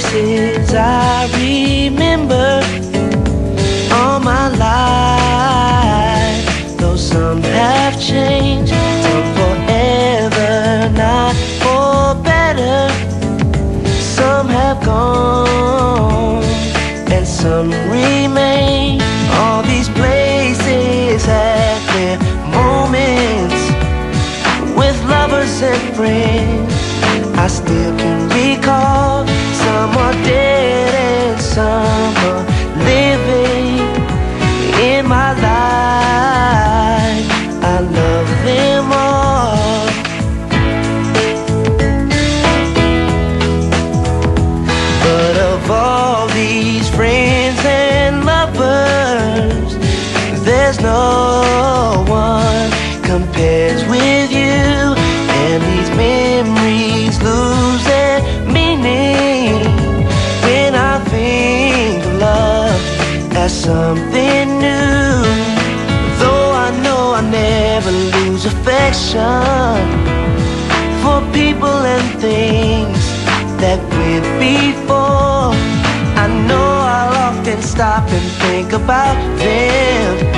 faces I remember all my life. Though some have changed, some forever, not for better. Some have gone, and some remain. All these places had their moments with lovers and friends. In my life. I love them all. But of all these friends and lovers, there's no one compares with you. And these memories lose their meaning when I think of love as something affection for people and things that went before. I know I'll often stop and think about them.